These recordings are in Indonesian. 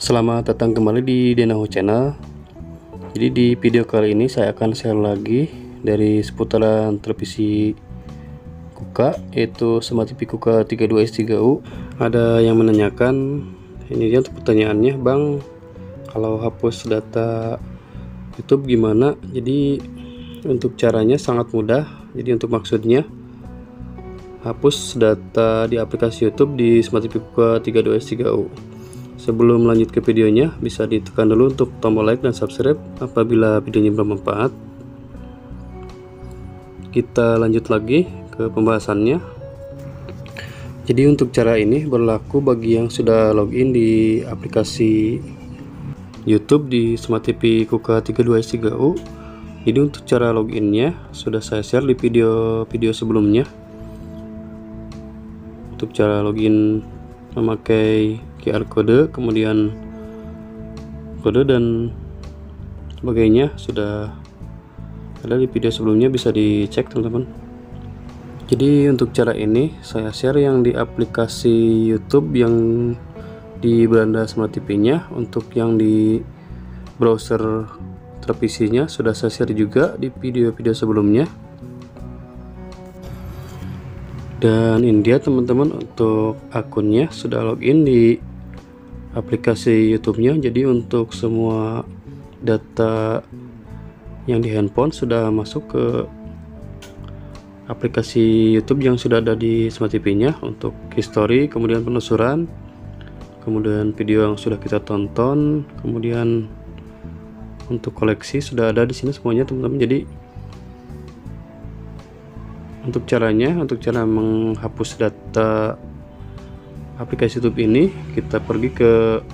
Selamat datang kembali di Denaho Channel. Jadi di video kali ini saya akan share lagi dari seputaran televisi Kuka yaitu Smart TV Kuka 32S3U. Ada yang menanyakan ini dia untuk pertanyaannya, Bang, kalau hapus data YouTube gimana? Jadi untuk caranya sangat mudah. Jadi untuk maksudnya hapus data di aplikasi YouTube di Smart TV Kuka 32S3U. Sebelum lanjut ke videonya, bisa ditekan dulu untuk tombol like dan subscribe apabila videonya bermanfaat. Kita lanjut lagi ke pembahasannya. Jadi untuk cara ini berlaku bagi yang sudah login di aplikasi YouTube di Smart TV Kuka 32S3U. Jadi untuk cara loginnya sudah saya share di video-video sebelumnya. Untuk cara login memakai QR kode kemudian kode dan sebagainya sudah ada di video sebelumnya bisa dicek teman-teman. Jadi untuk cara ini saya share yang di aplikasi YouTube yang di beranda smart TV nya untuk yang di browser televisinya sudah saya share juga di video-video sebelumnya. Dan ini dia teman-teman untuk akunnya. Sudah login di aplikasi YouTube-nya jadi untuk semua data yang di handphone sudah masuk ke aplikasi YouTube yang sudah ada di smart TV-nya untuk history, kemudian penelusuran, kemudian video yang sudah kita tonton, kemudian untuk koleksi sudah ada di sini semuanya teman-teman. Jadi untuk caranya untuk cara menghapus data aplikasi YouTube ini kita pergi ke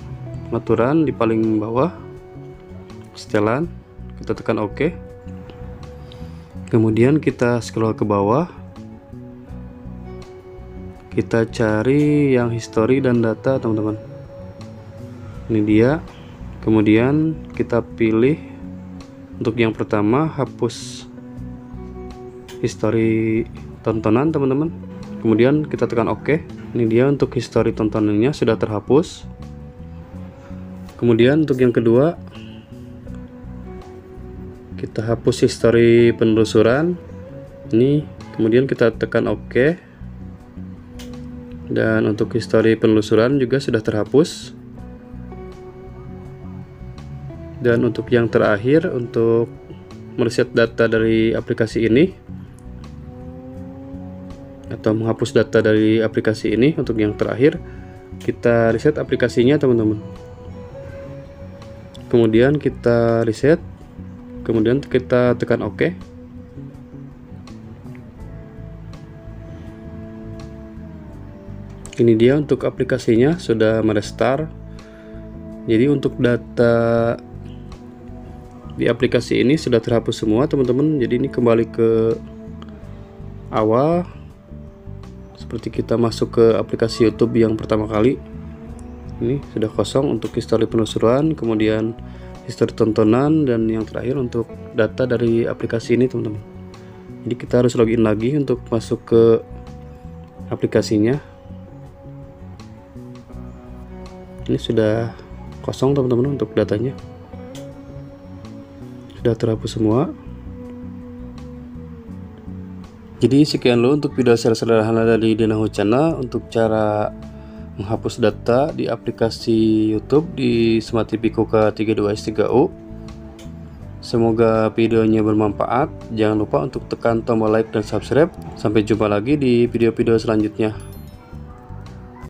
pengaturan di paling bawah setelan kita tekan OK. Kemudian kita scroll ke bawah kita cari yang history dan data teman-teman. Ini dia. Kemudian kita pilih untuk yang pertama hapus history tontonan teman-teman. Kemudian kita tekan OK ini dia untuk history tontonannya sudah terhapus. Kemudian untuk yang kedua kita hapus history penelusuran. Ini kemudian kita tekan OK. Dan untuk history penelusuran juga sudah terhapus. Dan untuk yang terakhir untuk mereset data dari aplikasi ini atau menghapus data dari aplikasi ini untuk yang terakhir kita reset aplikasinya teman-teman. Kemudian kita reset kemudian kita tekan OK. Ini dia untuk aplikasinya sudah merestart. Jadi untuk data di aplikasi ini sudah terhapus semua teman-teman. Jadi ini kembali ke awal seperti kita masuk ke aplikasi YouTube yang pertama kali. Ini sudah kosong untuk histori penelusuran kemudian histori tontonan dan yang terakhir untuk data dari aplikasi ini teman-teman. Jadi kita harus login lagi untuk masuk ke aplikasinya. Ini sudah kosong teman-teman untuk datanya. Sudah terhapus semua jadi sekian dulu untuk video sederhana dari Denahu Channel untuk cara menghapus data di aplikasi YouTube di Smart TV Kuka 32S3U. Semoga videonya bermanfaat. Jangan lupa untuk tekan tombol like dan subscribe. Sampai jumpa lagi di video-video selanjutnya.